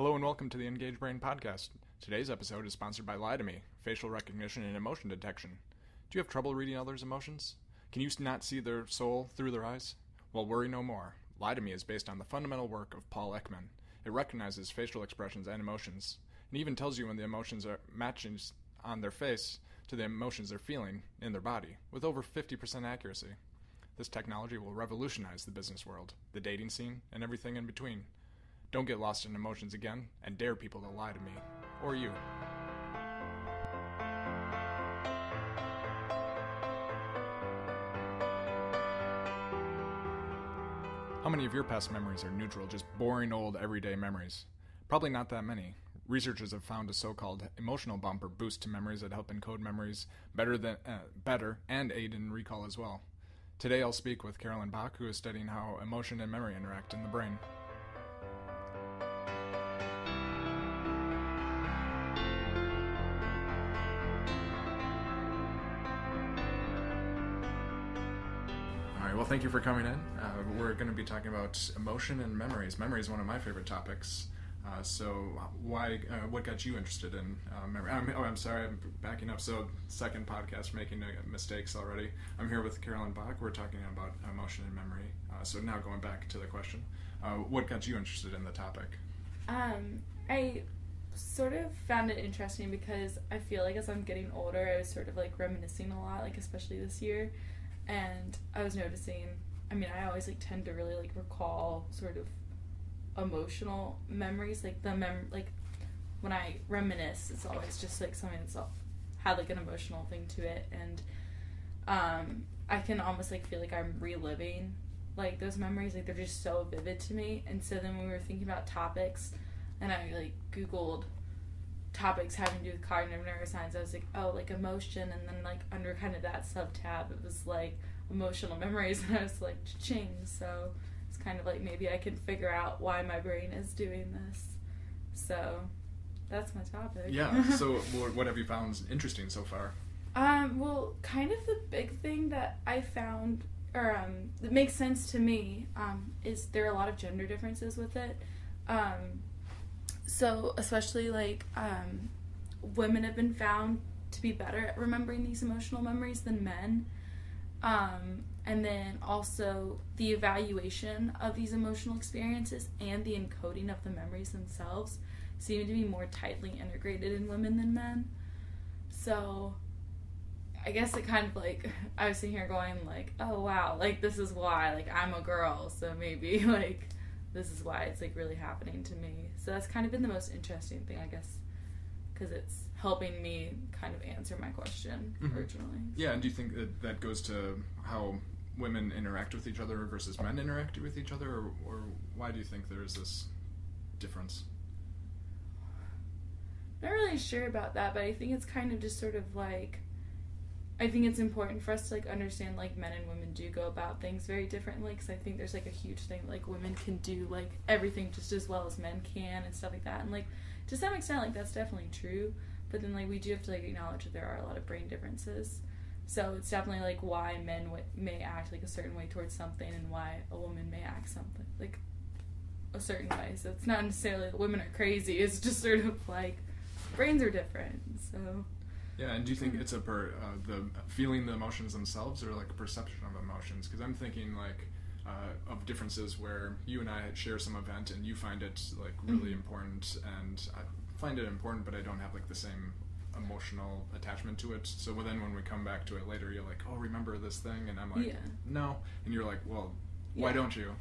Hello and welcome to the Engage Brain podcast. Today's episode is sponsored by Lie to Me, facial recognition and emotion detection. Do you have trouble reading others' emotions? Can you not see their soul through their eyes? Well, worry no more. Lie to Me is based on the fundamental work of Paul Ekman. It recognizes facial expressions and emotions, and even tells you when the emotions are matching on their face to the emotions they're feeling in their body, with over 50% accuracy. This technology will revolutionize the business world, the dating scene, and everything in between. Don't get lost in emotions again and dare people to lie to me. Or you. How many of your past memories are neutral, just boring old everyday memories? Probably not that many. Researchers have found a so-called emotional bump or boost to memories that help encode memories better than uh, better and aid in recall as well. Today I'll speak with Caroline Bach, who is studying how emotion and memory interact in the brain. Thank you for coming in. Uh, we're going to be talking about emotion and memories. Memory is one of my favorite topics. Uh, so, why? Uh, what got you interested in uh, memory? I'm, oh, I'm sorry, I'm backing up. So, second podcast, making mistakes already. I'm here with Caroline Bach. We're talking about emotion and memory. Uh, so now going back to the question, uh, what got you interested in the topic? Um, I sort of found it interesting because I feel like as I'm getting older, I was sort of like reminiscing a lot, like especially this year and I was noticing. I mean, I always like tend to really like recall sort of emotional memories, like the mem like when I reminisce, it's always just like something that's had like an emotional thing to it, and um, I can almost like feel like I'm reliving like those memories, like they're just so vivid to me. And so then when we were thinking about topics, and I like Googled topics having to do with cognitive neuroscience, I was like, oh, like emotion, and then like under kind of that sub tab, it was like emotional memories, and I was like, ching. So it's kind of like maybe I can figure out why my brain is doing this. So that's my topic. Yeah. So what have you found interesting so far? Um. Well, kind of the big thing that I found, or um, that makes sense to me, um, is there are a lot of gender differences with it. Um so especially like um, women have been found to be better at remembering these emotional memories than men um, and then also the evaluation of these emotional experiences and the encoding of the memories themselves seem to be more tightly integrated in women than men so i guess it kind of like i was sitting here going like oh wow like this is why like i'm a girl so maybe like this is why it's like really happening to me. So that's kind of been the most interesting thing, I guess, because it's helping me kind of answer my question mm-hmm. originally. Yeah, and do you think that that goes to how women interact with each other versus men interact with each other, or, or why do you think there's this difference? I'm Not really sure about that, but I think it's kind of just sort of like I think it's important for us to like understand like men and women do go about things very differently because I think there's like a huge thing like women can do like everything just as well as men can and stuff like that and like to some extent like that's definitely true but then like we do have to like acknowledge that there are a lot of brain differences. So it's definitely like why men w- may act like a certain way towards something and why a woman may act something like a certain way. So it's not necessarily that women are crazy it's just sort of like brains are different so. Yeah, and do you think it's a per uh, the feeling the emotions themselves or like a perception of emotions? Because I'm thinking like uh, of differences where you and I share some event and you find it like really mm-hmm. important and I find it important, but I don't have like the same emotional attachment to it. So then when we come back to it later, you're like, oh, remember this thing, and I'm like, yeah. no, and you're like, well, yeah. why don't you?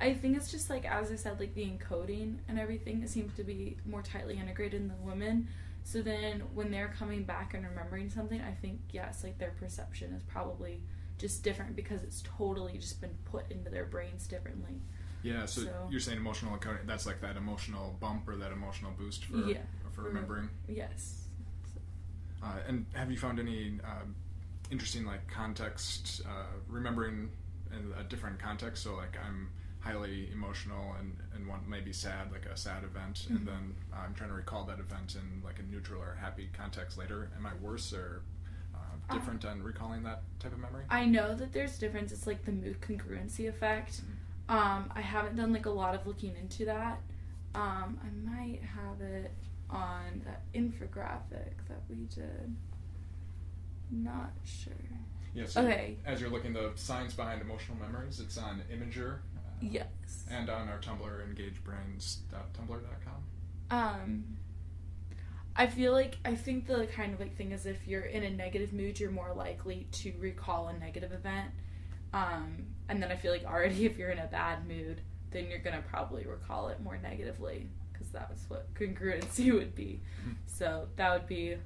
I think it's just like as I said, like the encoding and everything. It seems to be more tightly integrated in the women. So then when they're coming back and remembering something, I think yes, like their perception is probably just different because it's totally just been put into their brains differently. Yeah, so, so you're saying emotional encoding that's like that emotional bump or that emotional boost for yeah, for remembering. Yes. Uh, and have you found any uh, interesting like context uh, remembering in a different context? So like I'm highly emotional and, and one maybe sad, like a sad event, mm-hmm. and then I'm trying to recall that event in like a neutral or happy context later. Am I worse or different on recalling that type of memory? I know that there's difference. It's like the mood congruency effect. Mm-hmm. Um, I haven't done like a lot of looking into that, Um, I might have it on that infographic that we did. Not sure. Yes. Okay. As you're looking the science behind emotional memories, it's on Imgur. uh, Yes. And on our Tumblr, engagebrains.tumblr.com. Um, I feel like I think the kind of like thing is if you're in a negative mood, you're more likely to recall a negative event. Um, and then I feel like already if you're in a bad mood, then you're gonna probably recall it more negatively because that was what congruency would be. Mhm. So that would be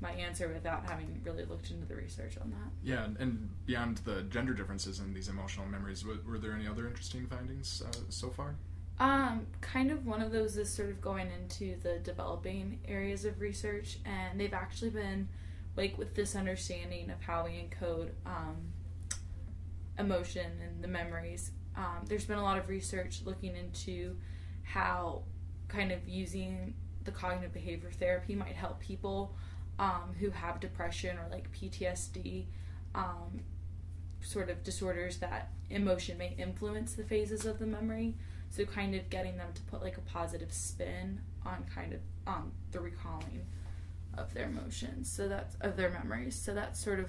my answer without having really looked into the research on that. Yeah, and- and beyond the gender differences in these emotional memories, were, were there any other interesting findings uh, so far? Um, kind of one of those is sort of going into the developing areas of research, and they've actually been like with this understanding of how we encode um, emotion and the memories. Um, there's been a lot of research looking into how kind of using the cognitive behavior therapy might help people um, who have depression or like PTSD, um, sort of disorders that emotion may influence the phases of the memory. So kind of getting them to put like a positive spin on kind of um, the recalling of their emotions. So that's of their memories. So that's sort of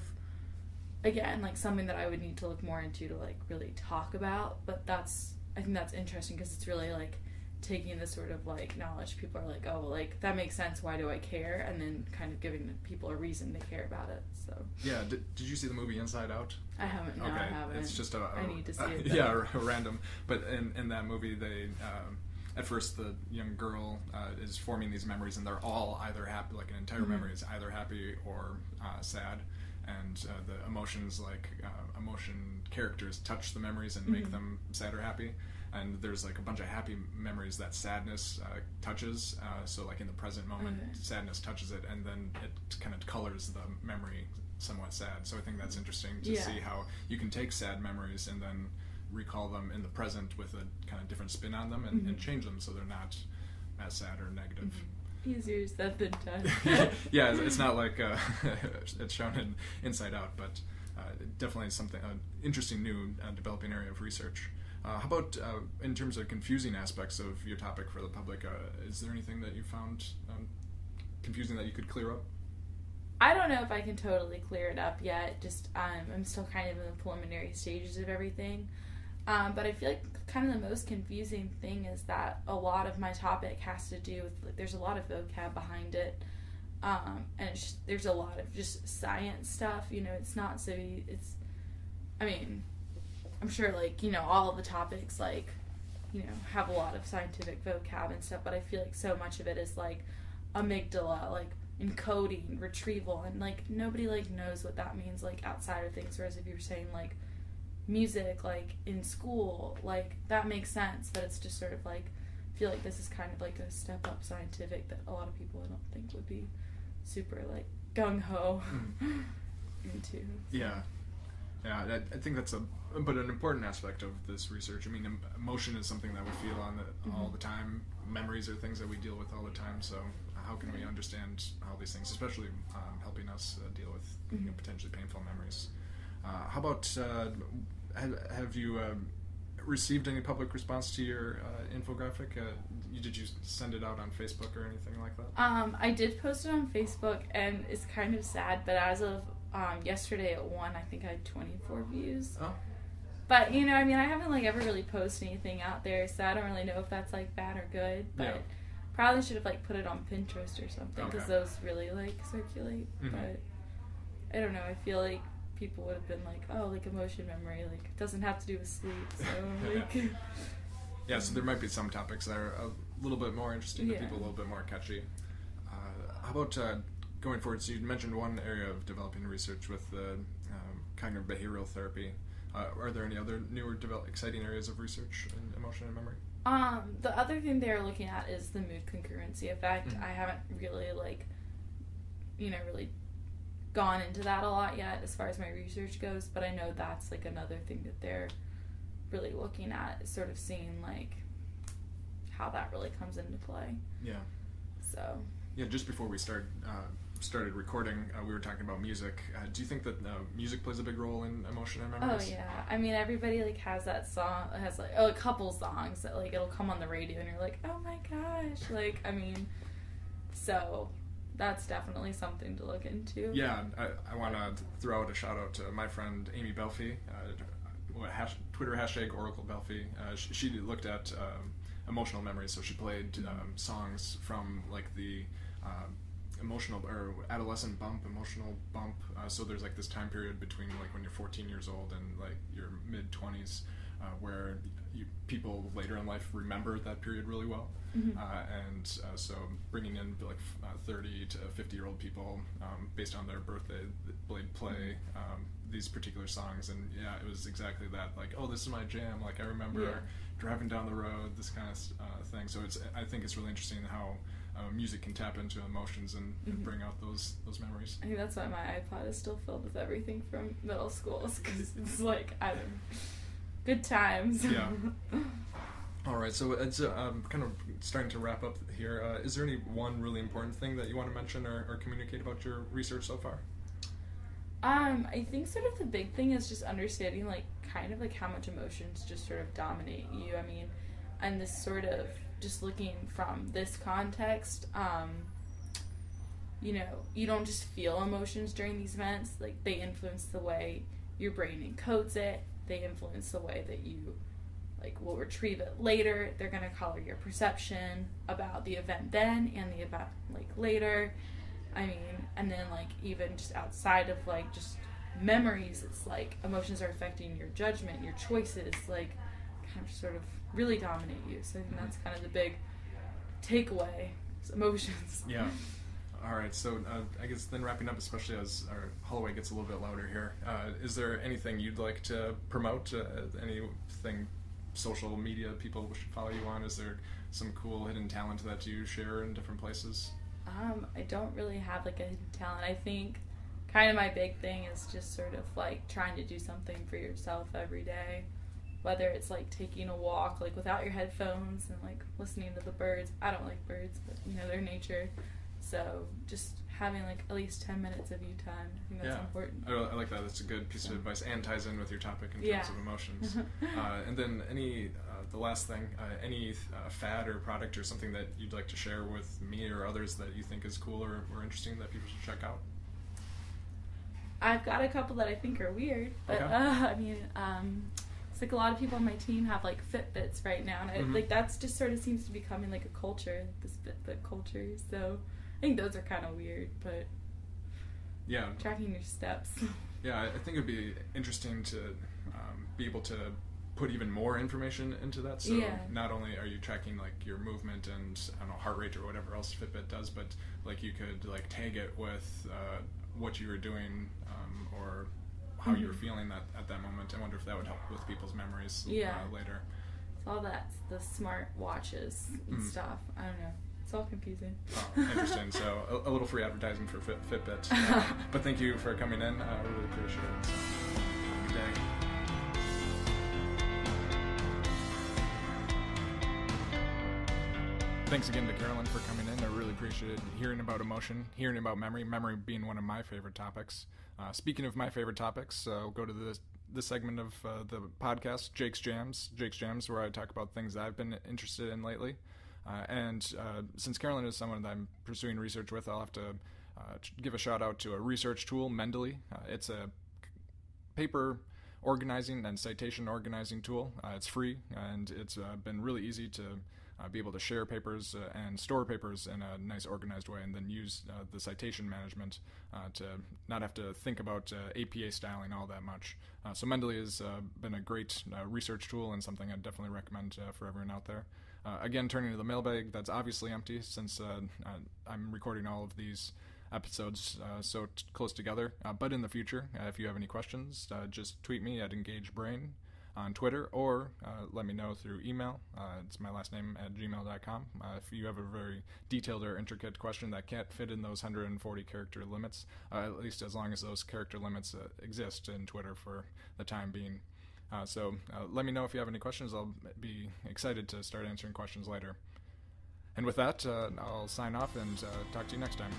again like something that I would need to look more into to like really talk about. But that's I think that's interesting because it's really like taking this sort of like knowledge. People are like, oh, well, like that makes sense. Why do I care? And then kind of giving people a reason to care about it. So Yeah, did, did you see the movie Inside Out? I haven't. No, okay, I haven't. it's just a, a I need to see uh, it. yeah, a, random. But in in that movie, they um, at first the young girl uh, is forming these memories, and they're all either happy, like an entire Mhm. memory is either happy or uh, sad, and uh, the emotions like uh, emotion characters touch the memories and make Mhm. them sad or happy. And there's like a bunch of happy memories that sadness uh, touches. Uh, so like in the present moment, Okay. sadness touches it, and then it kind of colors the memory somewhat sad. So I think that's interesting to Yeah. see how you can take sad memories and then recall them in the present with a kind of different spin on them and, and Mhm. change them so they're not as sad or negative. Mhm. Easier said than done. yeah, it's- it's not like uh, it's shown in Inside Out, but uh, definitely something an interesting new uh, developing area of research. Uh, how about uh, in terms of confusing aspects of your topic for the public? Uh, is there anything that you found um, confusing that you could clear up? I don't know if I can totally clear it up yet. Just um, I'm still kind of in the preliminary stages of everything. Um, but I feel like kind of the most confusing thing is that a lot of my topic has to do with like, there's a lot of vocab behind it, um, and just, there's a lot of just science stuff. You know, it's not so it's. I mean, I'm sure like you know all the topics like you know have a lot of scientific vocab and stuff, but I feel like so much of it is like amygdala, like encoding, retrieval, and like nobody like knows what that means like outside of things. Whereas if you're saying like music, like in school, like that makes sense, but it's just sort of like I feel like this is kind of like a step up scientific that a lot of people I don't think would be super like gung ho hmm. into. Yeah, yeah. I think that's a but an important aspect of this research. I mean, emotion is something that we feel on the, all Mhm. the time. Memories are things that we deal with all the time. So how can we understand all these things, especially um, helping us uh, deal with you know, Mhm. potentially painful memories? Uh, how about uh, have, have you um received any public response to your uh, infographic? Uh, you, did you send it out on Facebook or anything like that? Um, I did post it on Facebook, and it's kind of sad. But as of um, yesterday at one, I think I had 24 views. Oh, But you know, I mean, I haven't like ever really posted anything out there, so I don't really know if that's like bad or good. But Yeah. probably should have like put it on Pinterest or something because Okay. those really like circulate. Mhm. But I don't know. I feel like people would have been like, oh, like emotion memory, like it doesn't have to do with sleep. So like, Yeah, so there might be some topics that are a little bit more interesting to Yeah. people, a little bit more catchy. Uh, how about uh, going forward? So you mentioned one area of developing research with the um, cognitive behavioral therapy. Uh, are there any other newer, develop, exciting areas of research in emotion and memory? Um, the other thing they're looking at is the mood congruency effect. Mhm. I haven't really like, you know, really gone into that a lot yet as far as my research goes, but I know that's like another thing that they're really looking at, is sort of seeing like how that really comes into play. Yeah. So Yeah, just before we start uh, started recording, uh, we were talking about music. Uh, do you think that uh, music plays a big role in emotion and memories? Oh yeah, I mean everybody like has that song has like oh, a couple songs that like it'll come on the radio and you're like oh my gosh like I mean, so that's definitely something to look into. Yeah, I, I want to throw out a shout out to my friend Amy Belfi, uh, hash, Twitter hashtag Oracle Belfi. Uh, she, she looked at um, emotional memories, so she played um, songs from like the uh, emotional or adolescent bump, emotional bump. Uh, so there's like this time period between like when you're 14 years old and like your mid 20s, uh, where you, people later in life remember that period really well. Mhm. Uh, and uh, so bringing in like f- uh, 30 to 50 year old people um, based on their birthday played play um, these particular songs and yeah it was exactly that like oh this is my jam like i remember Yeah. driving down the road this kind of uh, thing so it's i think it's really interesting how uh, music can tap into emotions and, and Mhm. bring out those those memories I think that's why my iPod is still filled with everything from middle school because it's like I don't good times. Yeah. all right so it's uh, um, kind of starting to wrap up here uh, is there any one really important thing that you want to mention or, or communicate about your research so far Um, I think sort of the big thing is just understanding like kind of like how much emotions just sort of dominate you. I mean, and this sort of just looking from this context, um, you know, you don't just feel emotions during these events, like they influence the way your brain encodes it, they influence the way that you like will retrieve it later. They're gonna color your perception about the event then and the event like later. I mean, and then like even just outside of like just memories, it's like emotions are affecting your judgment, your choices, like kind of sort of really dominate you. So I think that's kind of the big takeaway. emotions. Yeah. All right. So uh, I guess then wrapping up, especially as our hallway gets a little bit louder here, uh, is there anything you'd like to promote? Uh, anything social media people should follow you on? Is there some cool hidden talent that you share in different places? Um, I don't really have like a hidden talent. I think kind of my big thing is just sort of like trying to do something for yourself every day. Whether it's like taking a walk like without your headphones and like listening to the birds. I don't like birds, but you know, they're nature. So just having like at least 10 minutes of you time. I think that's yeah. important. I, I like that. That's a good piece of advice and ties in with your topic in Yeah. terms of emotions. uh, and then any, uh, the last thing, uh, any uh, fad or product or something that you'd like to share with me or others that you think is cool or, or interesting that people should check out? I've got a couple that I think are weird, but Okay. uh, I mean, um, it's like a lot of people on my team have like Fitbits right now, and I, Mhm. like that's just sort of seems to be becoming like a culture, like this Fitbit culture. So I think those are kind of weird, but Yeah. tracking your steps. Yeah, I I think it'd be interesting to um, be able to put even more information into that. So Yeah. not only are you tracking like your movement and I don't know heart rate or whatever else Fitbit does, but like you could like tag it with uh, what you were doing um, or how you were Mhm. feeling that at that moment. I wonder if that would help with people's memories Yeah. uh, later. It's all that the smart watches and Mhm. stuff. I don't know. It's all confusing. Oh, interesting. so a, a little free advertising for Fit, Fitbit. Uh, but thank you for coming in. Uh, I really appreciate it. Thanks again to Caroline for coming in. I really appreciated hearing about emotion, hearing about memory, memory being one of my favorite topics. Uh, speaking of my favorite topics, uh, go to the this segment of uh, the podcast, Jake's Jams. Jake's Jams, where I talk about things I've been interested in lately. Uh, and uh, since Caroline is someone that I'm pursuing research with, I'll have to uh, give a shout out to a research tool, Mendeley. It's a paper organizing and citation organizing tool. It's free and it's been really easy to uh, be able to share papers uh, and store papers in a nice organized way and then use uh, the citation management uh, to not have to think about uh, APA styling all that much. Uh, so Mendeley has uh, been a great uh, research tool and something I'd definitely recommend uh, for everyone out there. Uh, again, turning to the mailbag, that's obviously empty since uh, uh, I'm recording all of these episodes uh, so t- close together. Uh, but in the future, uh, if you have any questions, uh, just tweet me at EngageBrain on Twitter or uh, let me know through email. Uh, it's my last name at gmail.com. Uh, if you have a very detailed or intricate question that can't fit in those 140 character limits, uh, at least as long as those character limits uh, exist in Twitter for the time being. Uh, so let me know if you have any questions. I'll be excited to start answering questions later. And with that, I'll sign off and talk to you next time.